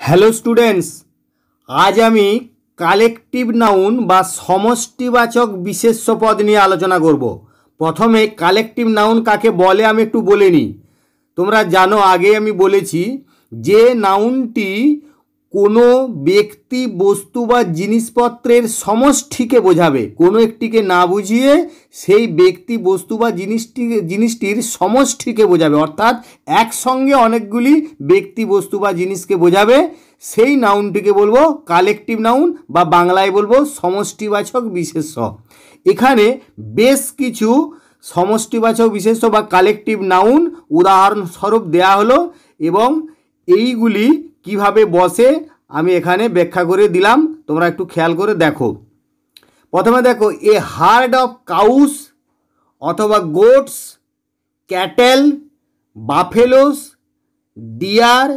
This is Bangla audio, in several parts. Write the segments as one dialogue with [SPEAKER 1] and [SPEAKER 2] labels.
[SPEAKER 1] হ্যালো স্টুডেন্টস, আজ আমি কালেকটিভ নাউন বা সমষ্টিবাচক বিশেষ্য পদ নিয়ে আলোচনা করব। প্রথমে কালেকটিভ নাউন কাকে বলে আমি একটু বলে নিই। তোমরা জানো, আগে আমি বলেছি যে নাউনটি কোনো ব্যক্তি বস্তু বা জিনিসপত্রের সমষ্টিকে বোঝাবে। কোনো একটিকে না বুঝিয়ে সেই ব্যক্তি বস্তু বা জিনিসটি, জিনিসটির সমষ্টিকে বোঝাবে। অর্থাৎ একসঙ্গে অনেকগুলি ব্যক্তি বস্তু বা জিনিসকে বোঝাবে। সেই নাউনটিকে বলব কালেকটিভ নাউন বা বাংলায় বলব সমষ্টিবাচক বিশেষ্য। এখানে বেশ কিছু সমষ্টিবাচক বিশেষ্য বা কালেকটিভ নাউন উদাহরণস্বরূপ দেয়া হলো এবং এইগুলি কীভাবে বসে আমি এখানে ব্যাখ্যা করে দিলাম, তোমরা একটু খেয়াল করে দেখো। প্রথমে দেখো, এ হার্ড অফ কাউস অথবা goats, cattle, buffaloes, deer,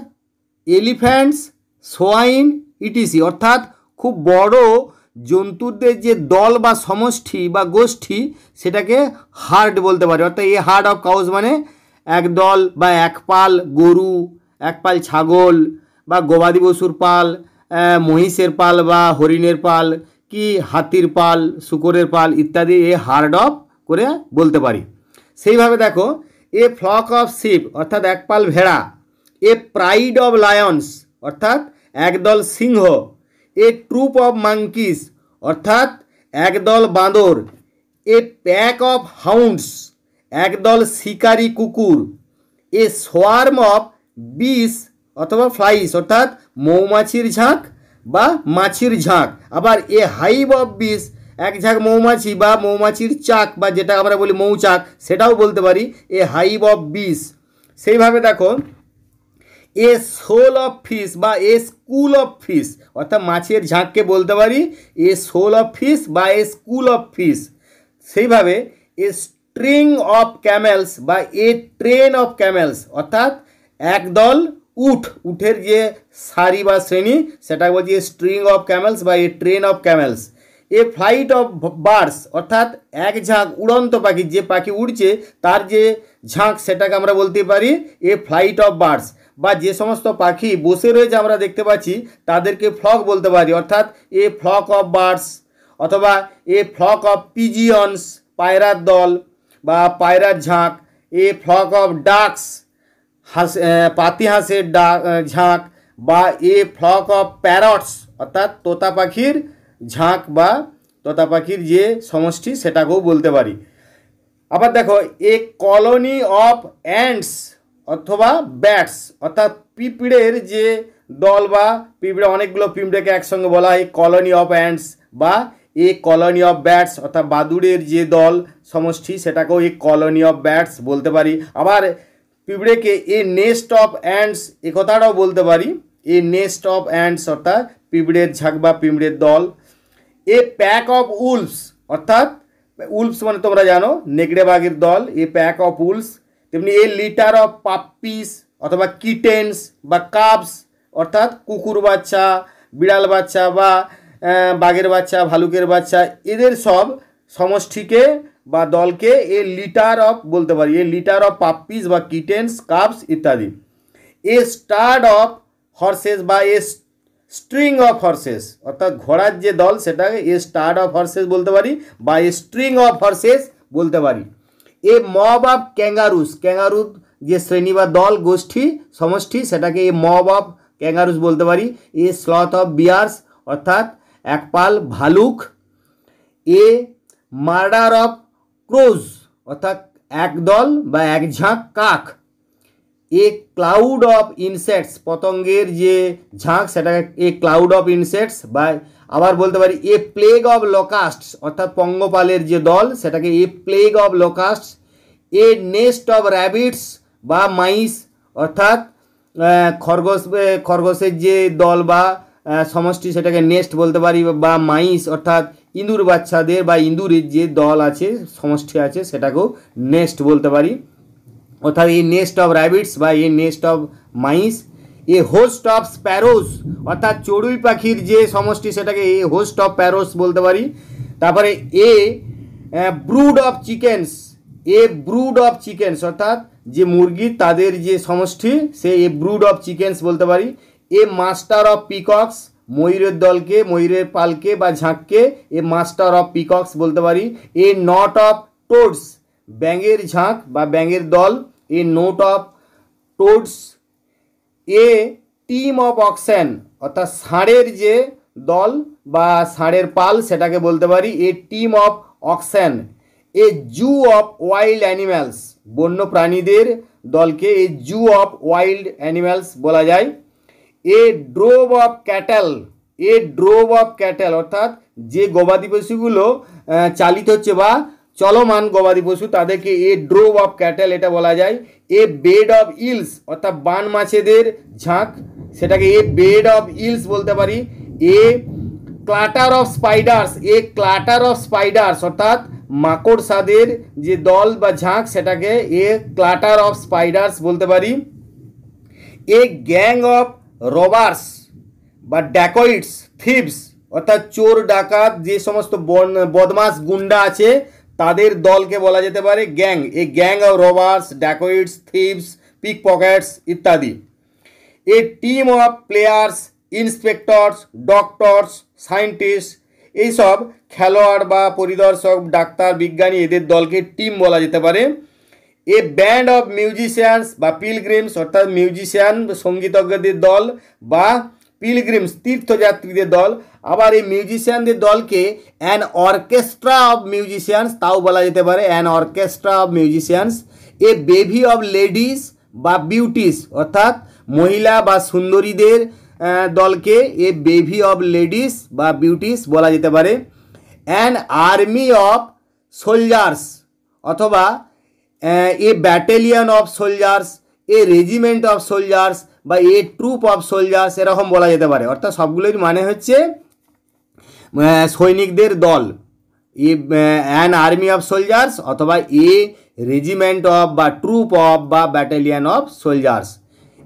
[SPEAKER 1] elephants, swine, ETC. অর্থাৎ খুব বড় জন্তুদের যে দল বা সমষ্টি বা গোষ্ঠী, সেটাকে হার্ড বলতে পারে। অর্থাৎ এ হার্ড অফ কাউস মানে এক দল বা এক পাল গরু, এক পাল ছাগল বা গবাদি পশুর পাল মহিষের পাল বা হরিণের পাল কি হাতির পাল, শুকরের পাল ইত্যাদি এ হার্ড অফ করে বলতে পারি। সেইভাবে দেখো, এ ফ্লক অফ শিপ অর্থাৎ এক পাল ভেড়া, এ প্রাইড অফ লায়ন্স অর্থাৎ একদল সিংহ, এ ট্রুপ অফ মাঙ্কিস অর্থাৎ একদল বাঁদর, এ প্যাক অফ হাউন্ডস একদল শিকারী কুকুর, এ সোয়ার্ম অফ বিষ অথবা ফ্লাইস, অর্থাৎ মৌমাছির ঝাঁক বা মাছির ঝাঁক। আবার এ হাইভ অফ বিষ এক ঝাঁক মৌমাছি বা মৌমাছির চাক বা যেটা আমরা বলি মৌচাক, সেটাও বলতে পারি, এ হাইভ অফ বিষ সেইভাবে দেখো, এ সোল অফ ফিস বা এ স্কুল অফ ফিস, অর্থাৎ মাছের ঝাঁককে বলতে পারি, এ সোল অফ ফিস বা এ স্কুল অফ ফিস। সেইভাবে এ স্ট্রিং অফ ক্যামেলস বা এ ট্রেন অফ ক্যামেলস, অর্থাৎ একদল উঠ, উঠের যে সারি বা শ্রেণি সেটা বলছি স্ট্রিং অফ ক্যামেলস বা a train of camels a flight of birds অর্থাৎ এক ঝাঁক উড়ন্ত পাখি, যে পাখি উড়ছে, তার যে ঝাঁক, সেটাকে আমরা বলতে পারি এ ফ্লাইট অফ বার্ডস বা যে সমস্ত পাখি বসে রয়েছে আমরা দেখতে পাচ্ছি, তাদেরকে ফ্লক বলতে পারি, অর্থাৎ এ ফ্লক অফ বার্ডস অথবা এ ফ্লক অফ পিজিয়ন্স পায়রার দল বা পায়রার ঝাঁক, এ ফ্লক অফ ডাকস হাঁস পাতি হাঁসের ডাক ঝাঁক বা এ ফ্লক অফ প্যারটস অর্থাৎ তোতা পাখির ঝাঁক বা তোতা পাখির যে সমষ্টি সেটাকেও বলতে পারি। আবার দেখো, এ কলোনি অফ অ্যান্ডস অথবা ব্যাটস অর্থাৎ পিঁপড়ের যে দল বা পিঁপড়ে, অনেকগুলো পিঁপড়েকে একসঙ্গে বলা হয় কলোনি অফ অ্যান্ডস বা এ কলোনি অফ ব্যাটস অর্থাৎ বাদুড়ের যে দল সমষ্টি সেটাকেও এ কলোনি অফ ব্যাটস বলতে পারি। আবার পিঁপড়েকে এ নেস্ট অফ অ্যান্ডস এ কথাটাও বলতে পারি। এ নেস্ট অফ অ্যান্ডস অর্থাৎ পিঁপড়ের ঝাঁক বা পিঁপড়ের দল। এ প্যাক অফ উলস অর্থাৎ উলস মানে তোমরা জানো, নেকড়ে বাঘের দল। এ প্যাক অফ উলস তেমনি এ লিটার অফ পাপ্পিস অথবা কিটেন্স বা কাপস অর্থাৎ কুকুর বাচ্চা, বিড়াল বাচ্চা বা বাঘের বাচ্চা, ভালুকের বাচ্চা, এদের সব সমষ্টিকে বা দলকে এ লিটার অফ বলতে পারি, এ লিটার অফ পাপ্পিস বা কিটেন্স, কাপস ইত্যাদি। এ স্টার্ড অফ হর্সেস বা এ স্ট্রিং অফ হর্সেস, অর্থাৎ ঘোড়ার যে দল সেটাকে এ স্টার্ড অফ হর্সেস বলতে পারি বা এ স্ট্রিং অফ হর্সেস বলতে পারি। A mob of kangaroos kangaroo যে শ্রেণি বা দল, গোষ্ঠী, সমষ্টি, সেটাকে এ মব অফ ক্যাঙ্গারুস বলতে পারি। এ স্লথ অফ বিয়ার্স, অর্থাৎ এক পাল ভালুক। এ মার্ডার অফ ক্রোজ, অর্থাৎ এক দল বা এক ঝাঁক কাক। এ ক্লাউড অফ ইনসেক্টস পতঙ্গের যে ঝাঁক, সেটাকে এ ক্লাউড অফ ইনসেক্টস বা আবার বলতে পারি এ প্লেগ অফ লোকাস্ট অর্থাৎ পঙ্গপালের যে দল, সেটাকে a plague of locust a nest of rabbits বা মাইস অর্থাৎ খরগোশ খরগোশের যে দল বা সমষ্টি, সেটাকে নেস্ট বলতে পারি বা মাইস অর্থাৎ ইঁদুর বাচ্চাদের বা ইঁদুরের যে দল আছে, সমষ্টি আছে, সেটাকেও নেস্ট বলতে পারি। অর্থাৎ এই নেস্ট অফ র্যাবিটস বা এই nest of mice a host of sparrows অর্থাৎ চড়ুই পাখির যে সমষ্টি, সেটাকে এ হোস্ট অফ প্যারোস বলতে পারি। তারপরে a brood of chickens a brood of chickens অর্থাৎ যে মুরগি তাদের যে সমষ্টি, সে এ ব্রুড অফ চিকেনস বলতে পারি। এ মাস্টার অফ পিকক্স ময়ূরের দলকে, ময়ূরের পালকে বা ঝাঁককে এ মাস্টার অফ পিকক্স বলতে পারি। এ নট অফ টোডস, ব্যাঙের ঝাঁক বা ব্যাঙের দল। A knot of toads. A team of oxen, অর্থাৎ ষাঁড়ের যে দল বা ষাঁড়ের পাল সেটাকে বলতে পারি, a team of oxen. A zoo of wild animals, বন্য প্রাণীদের দলকে a zoo of wild animals বলা যায়। A drove of cattle a drove of cattle অর্থাৎ যে গবাদি পশুগুলো চালিত হচ্ছে বা চলমান গবাদি পশু, তাদেরকে এ ড্রোভ অফ ক্যাটেল এটা বলা যায়। এ বেড অফ ইলস অর্থাৎ বান মাছেদের ঝাঁক, সেটাকে এ বেড অফ ইলস বলতে পারি। A clutter of spiders a clutter of spiders অর্থাৎ মাকড়সাদের যে দল বা ঝাঁক, সেটাকে এ ক্লাটার অফ স্পাইডার্স বলতে পারি। এ গ্যাং অফ রবার্স বা ড্যাকোইটস থিপস অর্থাৎ চোর, ডাকাত, যে সমস্ত বদমাস গুন্ডা আছে, তাদের দলকে বলা যেতে পারে gang. A gang of robbers dacoits thieves pickpockets ইত্যাদি। A team of players inspectors doctors scientist এইসব খেলোয়াড় বা পরিদর্শক, ডাক্তার, বিজ্ঞানী এদের দলকে টিম বলা যেতে পারে। এ ব্যান্ড অফ মিউজিশিয়ানস বা পিলগ্রিমস, অর্থাৎ মিউজিশিয়ান সঙ্গীতজ্ঞদের দল বা পিলগ্রিমস তীর্থযাত্রীদের দল। আবার এই মিউজিশিয়ানদের দলকে অ্যান অর্কেস্ট্রা অফ মিউজিশিয়ানস তাও বলা যেতে পারে an orchestra of musicians a bevy of ladies বা বিউটিস অর্থাৎ মহিলা বা সুন্দরীদের দলকে এ বেভি অফ লেডিস বা বিউটিস বলা যেতে পারে। অ্যান আর্মি অফ সোলজার্স অথবা a battalion of soldiers a regiment of soldiers বা এ ট্রুপ অফ সোলজার্স এরকম বলা যেতে পারে। অর্থাৎ সবগুলোর মানে হচ্ছে সৈনিকদের দল। A an army of soldiers অথবা এ রেজিমেন্ট অফ বা ট্রুপ অফ বা battalion of soldiers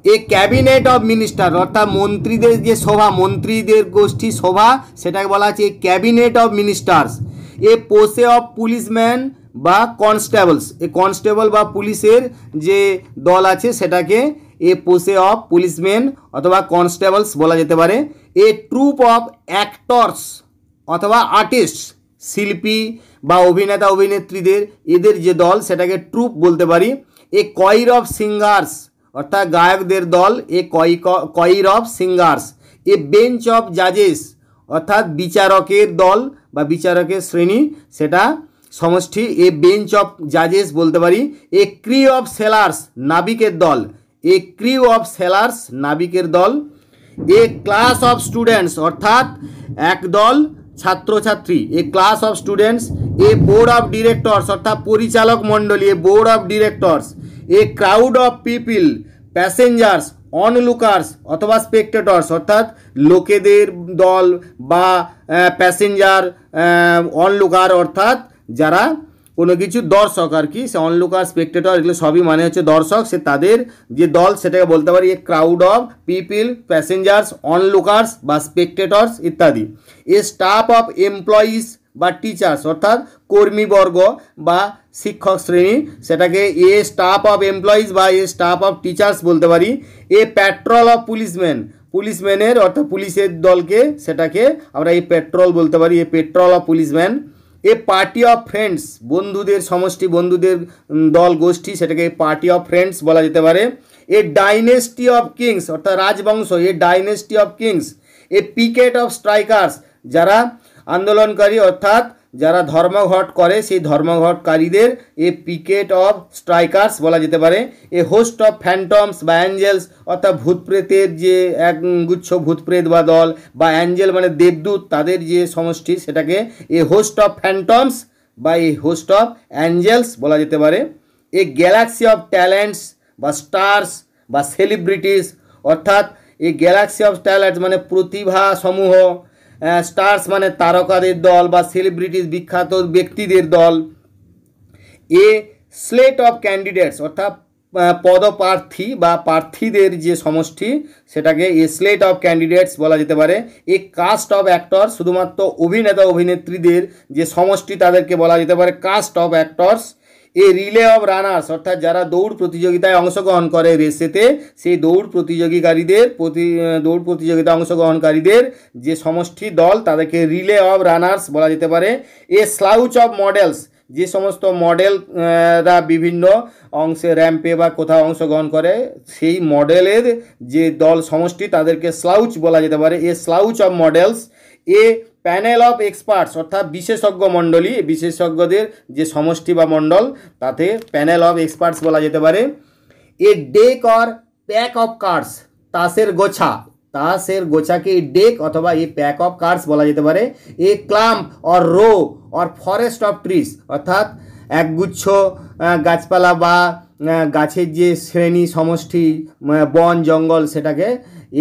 [SPEAKER 1] a cabinet of minister অর্থাৎ মন্ত্রীদের যে সভা, মন্ত্রীদের গোষ্ঠী সভা, সেটাকে বলা হচ্ছে cabinet of ministers a posse of policeman বা কনস্টেবলস এ কনস্টেবল বা পুলিশের যে দল আছে সেটাকে এ পোসে অফ পুলিশম্যান অথবা কনস্টেবলস বলা যেতে পারে। এ ট্রুপ অফ অ্যাক্টরস অথবা আর্টিস্ট শিল্পী বা অভিনেতা, অভিনেত্রীদের, এদের যে দল সেটাকে ট্রুপ বলতে পারি। এ কয়র অফ সিঙ্গার্স অর্থাৎ গায়কদের দল, এ কয় choir of singers a bench of জাজেস অর্থাৎ বিচারকের দল বা বিচারকের শ্রেণি, সেটা সমষ্টি এ বেঞ্চ অফ জাজেস বলতে পারি এ ক্রি অফ সেলার্স নাবিকের দল এ ক্রিউ অফ সেলার্স নাবিকের দল এ ক্লাস অফ স্টুডেন্টস অর্থাৎ একদল ছাত্রছাত্রী a class of students a board of directors অর্থাৎ পরিচালক মণ্ডলী a board of directors a crowd of people passengers onlookers অথবা স্পেকটেটর্স অর্থাৎ লোকেদের দল বা প্যাসেঞ্জার অনলুকার অর্থাৎ যারা কোনো কিছু দর্শক আর কি, সে অনলুকার স্পেকটেটর এগুলো সবই মানে হচ্ছে দর্শক, সে তাদের যে দল সেটাকে বলতে পারি a crowd of people passengers onlookers বা স্পেকটেটর্স ইত্যাদি। এ স্টাফ অফ এমপ্লয়িজ বা টিচার্স অর্থাৎ কর্মীবর্গ বা শিক্ষক শ্রেণি, সেটাকে এ স্টাফ অফ এমপ্লয়িজ বা এ স্টাফ অফ টিচার্স বলতে পারি। এ প্যাট্রোল অফ পুলিশম্যান পুলিশম্যানের অর্থাৎ পুলিশের দলকে সেটাকে আমরা এই পেট্রোল বলতে পারি, a patrol of policeman a party of friends বন্ধুদের সমষ্টি, বন্ধুদের দল, গোষ্ঠী, সেটাকে পার্টি অফ ফ্রেন্ডস বলা যেতে পারে। এ ডাইনেস্টি অফ কিংস অর্থাৎ রাজবংশ, a dynasty of kings a picket of strikers যারা আন্দোলনকারী, অর্থাৎ যারা ধর্মঘট করে, সেই ধর্মঘটকারীদের এ পিকেট অফ স্ট্রাইকার্স বলা যেতে পারে। এ হোস্ট অফ ফ্যান্টমস বা অ্যাঞ্জেলস, অর্থাৎ ভূতপ্রেতের যে এক গুচ্ছ ভূতপ্রেত বা দল বা অ্যাঞ্জেল মানে দেবদূত, তাদের যে সমষ্টি, সেটাকে এ হোস্ট অফ ফ্যান্টমস বা এ হোস্ট অফ অ্যাঞ্জেলস বলা যেতে পারে। এ গ্যালাক্সি অফ ট্যালেন্টস বা স্টার্স বা সেলিব্রিটিস, অর্থাৎ এই গ্যালাক্সি অফ ট্যালেন্টস মানে প্রতিভা সমূহ স্টার্স মানে তারকাদের দল বা সেলিব্রিটিস বিখ্যাত ব্যক্তিদের দল। এ স্লেট অফ ক্যান্ডিডেটস অর্থাৎ পদপ্রার্থী বা প্রার্থীদের যে সমষ্টি, সেটাকে এ স্লেট অফ ক্যান্ডিডেটস বলা যেতে পারে। এ কাস্ট অফ অ্যাক্টর শুধুমাত্র অভিনেতা অভিনেত্রীদের যে সমষ্টি, তাদেরকে বলা যেতে পারে cast of actors a relay of runners, অর্থাৎ যারা দৌড় প্রতিযোগিতায় অংশগ্রহণ করে রেসেতে, সেই দৌড় প্রতিযোগীকারীদের প্রতি দৌড় প্রতিযোগিতায় অংশগ্রহণকারীদের যে সমষ্টি দল, তাদেরকে রিলে অফ রানার্স বলা যেতে পারে। এ স্লাউচ অফ মডেলস যে সমস্ত মডেলরা বিভিন্ন অংশে র্যাম্পে বা কোথাও অংশগ্রহণ করে, সেই মডেলের যে দল সমষ্টি, তাদেরকে স্লাউচ বলা যেতে পারে। A slouch of models a panel of experts, অর্থাৎ বিশেষজ্ঞ মণ্ডলী, বিশেষজ্ঞদের যে সমষ্টি বা মণ্ডল, তাতে প্যানেল অফ এক্সপার্টস বলা যেতে পারে। A deck or pack of cards তাসের গোছা, তাসের গোছাকে ডেক অথবা এ প্যাক অফ কার্ডস বলা যেতে পারে। A clump or row or forest of trees অর্থাৎ একগুচ্ছ গাছপালা বা গাছের যে শ্রেণি, সমষ্টি বন, জঙ্গল, সেটাকে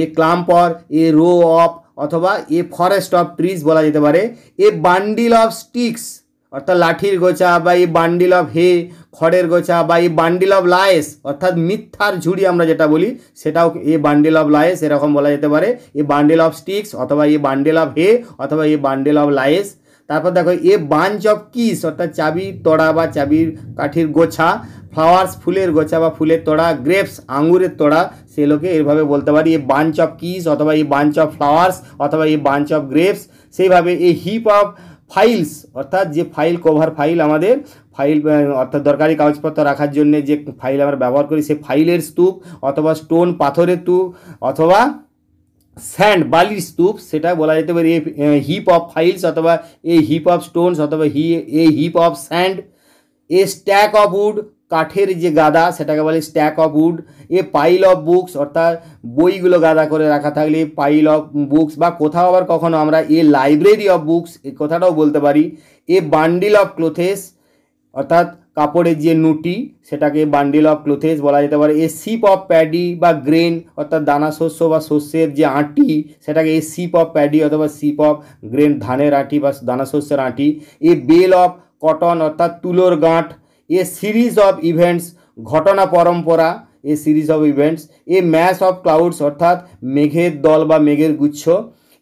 [SPEAKER 1] a clump or a row of অথবা এ ফরেস্ট অফ ট্রিজ বলা যেতে পারে। এ বান্ডিল অফ স্টিক্স অর্থাৎ লাঠির গোছা বা এই বান্ডিল অফ হে খড়ের গোছা বা এই বান্ডিল অফ লায়েস অর্থাৎ মিথ্যার ঝুড়ি আমরা যেটা বলি, সেটাও এ বান্ডিল অফ লায়েস এরকম বলা যেতে পারে। এ বান্ডিল অফ স্টিক্স অথবা এ বান্ডিল অফ হে অথবা এ বান্ডিল অফ লায়েস তারপর দেখো, এ বাঞ্চ অফ কিস অর্থাৎ চাবির তোড়া বা চাবির কাঠির গোছা ফ্লাওয়ার্স, ফুলের গোছা বা ফুলের তোড়া, গ্রেপস, আঙুরের তোড়া সেগুলোকে এভাবে বলতে পারি, এই বাঞ্চ অফ কিস অথবা এই বাঞ্চ অফ ফ্লাওয়ার্স অথবা এই বাঞ্চ অফ গ্রেপস সেইভাবে এই হিপ অফ ফাইলস অর্থাৎ যে ফাইল কভার ফাইল আমাদের ফাইল অর্থাৎ দরকারি কাগজপত্র রাখার জন্য যে ফাইল আমরা ব্যবহার করি সেই ফাইলের স্তূপ অথবা স্টোন পাথরের স্তূপ অথবা স্যান্ড বালির স্তূপ, সেটা বলা যেতে পারে হিপ অফ ফাইলস অথবা এই হিপ অফ স্টোনস অথবা he a heap of sand a stack of wood কাঠের যে গাদা, সেটাকে বলে stack of wood a pile of books অর্থাৎ বইগুলো গাদা করে রাখা থাকলে পাইল অফ বুকস বা কোথাও আবার কখনো আমরা এ লাইব্রেরি অফ বুকস এই কথাটাও বলতে পারি, এ বান্ডিল অফ ক্লোথেস অর্থাৎ কাপড়ের যে নুটি, সেটাকে বান্ডিল অফ ক্লোথেস বলা যেতে পারে, এ সিপ অফ প্যাডি বা গ্রেন অর্থাৎ দানা শস্য বা শস্যের যে আঁটি, সেটাকে এ সিপ অফ প্যাডি অথবা সিপ অফ গ্রেন ধানের আঁটি বা দানা শস্যের আঁটি, এ বেল অফ কটন অর্থাৎ তুলোর গাঁট এ সিরিজ অফ ইভেন্টস ঘটনা পরম্পরা, a series of events a mass of clouds অর্থাৎ মেঘের দল বা মেঘের গুচ্ছ,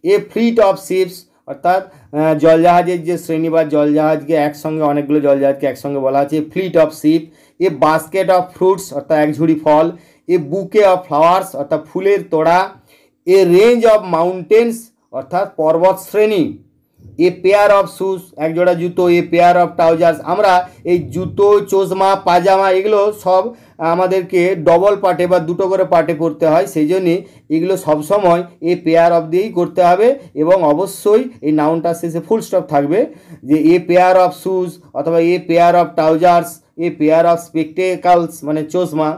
[SPEAKER 1] এ ফ্লিট অফ শিপস অর্থাৎ জলজাহাজের যে শ্রেণি বা জলজাহাজকে একসঙ্গে অনেকগুলো জলজাহাজকে একসঙ্গে বলা আছে fleet of ship a basket of fruits অর্থাৎ এক ঝুড়ি ফল, এ বুকে অফ ফ্লাওয়ার্স অর্থাৎ ফুলের তোড়া, এ রেঞ্জ অফ মাউন্টেন্স অর্থাৎ পর্বত শ্রেণি। এ পেয়ার অফ শুজ এক জোড়া জুতো এ পেয়ার অফ ট্রাউজার্স আমরা এই জুতো, চশমা, পাজামা এগুলো সব আমাদেরকে ডবল পার্টে বা দুটো করে পার্টে পড়তে হয়। সেই জন্যে এগুলো সবসময় এ পেয়ার অফ দিয়েই করতে হবে এবং অবশ্যই এই নাউনটার শেষে ফুল স্টপ থাকবে যে এ পেয়ার অফ শুজ অথবা a pair of trousers a pair of spectacles মানে চশমা।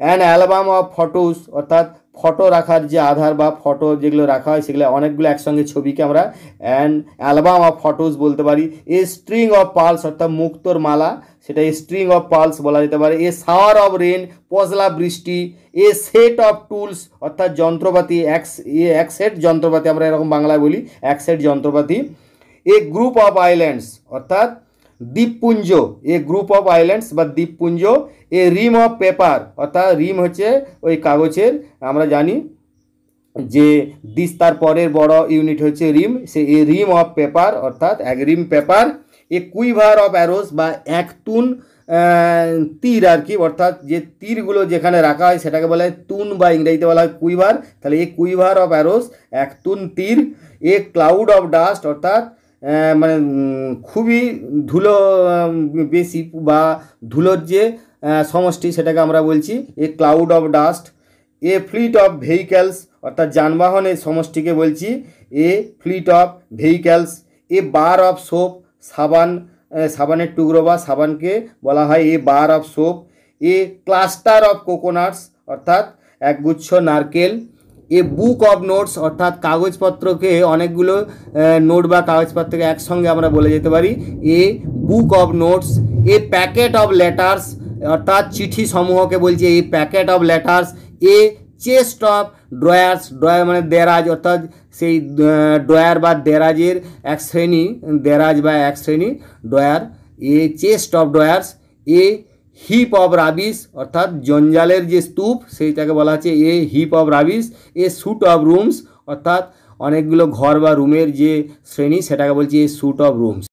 [SPEAKER 1] অ্যান অ্যালবাম অফ ফটোস অর্থাৎ ফটো রাখার যে আধার বা ফটো যেগুলো রাখা হয়, সেগুলো অনেকগুলো একসঙ্গে ছবিকে আমরা অ্যান্ড অ্যালবাম অফ ফটোস বলতে পারি। এ স্ট্রিং অফ পালস অর্থাৎ মুক্তর মালা, সেটা স্ট্রিং অফ পালস বলা যেতে পারে। এ সাওয়ার অফ রেন পজলা বৃষ্টি, এ সেট অফ টুলস অর্থাৎ যন্ত্রপাতি, এক এক সেট যন্ত্রপাতি আমরা এরকম বাংলায় বলি, এক সেট যন্ত্রপাতি। এ গ্রুপ অফ আইল্যান্ডস অর্থাৎ দ্বীপপুঞ্জ, এ গ্রুপ অফ আইল্যান্ডস বা দ্বীপপুঞ্জ, এ রিম অফ পেপার অর্থাৎ রিম হচ্ছে ওই কাগজের, আমরা জানি যে দিস্তার পরের বড় ইউনিট হচ্ছে রিম, সে এ রিম অফ পেপার অর্থাৎ এক ream paper a quiver of arrows বা এক তুন তীর আর কি, অর্থাৎ যে তীরগুলো যেখানে রাখা হয় সেটাকে বলা হয় তুন বা ইংরেজিতে বলা হয় কুইভার, তাহলে এ কুইভার অফ অ্যারোস এক তুন তীর, এ ক্লাউড অফ ডাস্ট অর্থাৎ মানে খুবই ধুলো বেশি বা ধুলোর যে সমষ্টি সেটাকে আমরা বলছি, a cloud of dust a fleet of vehicles অর্থাৎ যানবাহনের সমষ্টিকে বলছি, a fleet of vehicles a bar of soap সাবান সাবানের টুকরো বা সাবানকে বলা হয়, a bar of soap a cluster of coconuts অর্থাৎ একগুচ্ছ নারকেল এ বুক অফ নোটস অর্থাৎ কাগজপত্রকে অনেকগুলো নোট বা কাগজপত্রকে একসঙ্গে আমরা বলে যেতে পারি। A book of notes a packet of letters অর্থাৎ চিঠি সমূহকে বলছে এই packet of letters a chest of drawers drawer মানে দেরাজ, অর্থাৎ সেই ড্রয়ার বা দেরাজের এক শ্রেণি, দেরাজ বা এক শ্রেণি drawer a chest of drawers a heap of rubbish, অর্থাৎ জঞ্জালের যে স্তূপ, সেইটাকে বলা হচ্ছে a heap of rubbish, a suite of rooms, অর্থাৎ অনেকগুলো ঘর বা রুমের যে শ্রেণি, সেটাকে বলছি a suite of rooms.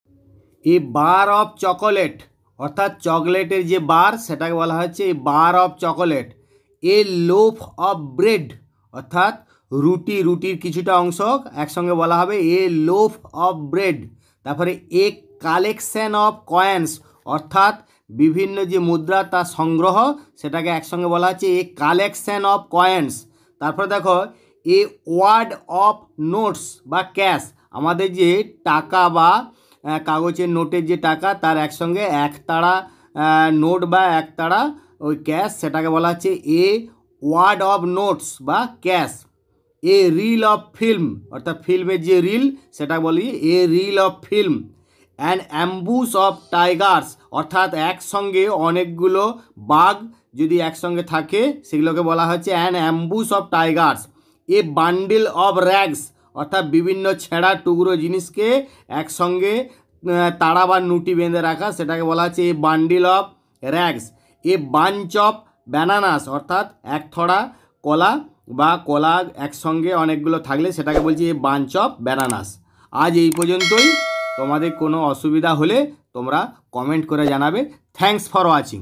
[SPEAKER 1] A bar of chocolate, অর্থাৎ চকলেটের যে বার, সেটাকে বলা হচ্ছে a bar of chocolate. A loaf of bread, অর্থাৎ রুটি, রুটির কিছুটা অংশ, একসঙ্গে বলা হবে এ লোফ অফ ব্রেড। তারপরে এ কালেকশন অফ কয়েন্স, অর্থাৎ বিভিন্ন যে মুদ্রা তার সংগ্রহ সেটাকে একসঙ্গে বলা হচ্ছে এ কালেকশন অফ কয়েন্স তারপরে দেখো এ ওয়ার্ড অফ নোটস বা ক্যাশ আমাদের যে টাকা বা কাগজের নোটের যে টাকা তার একসঙ্গে একতাড়া আহ, নোট বা একতাড়া ওই ক্যাশ সেটাকে বলা হচ্ছে এ ওয়ার্ড অফ নোটস বা cash a reel of film অর্থাৎ ফিল্মের যে রিল সেটা বলি a reel of film and ambush of tigers অর্থাৎ একসঙ্গে অনেকগুলো বাঘ যদি একসঙ্গে থাকে, সেগুলোকে বলা হচ্ছে an ambush of tigers a bundle of rags অর্থাৎ বিভিন্ন ছেঁড়া টুকরো জিনিসকে একসঙ্গে তাড়া বা নুটি বেঁধে রাখা, সেটাকে বলা হচ্ছে a bundle of rags a bunch of bananas অর্থাৎ এক থড়া কলা বা কলা একসঙ্গে অনেকগুলো থাকলে সেটাকে বলছি এ বাঞ্চ অফ ব্যানানাস আজ এই পর্যন্তই। তোমাদের কোনো অসুবিধা হলে তোমরা কমেন্ট করে জানাবে। Thanks for watching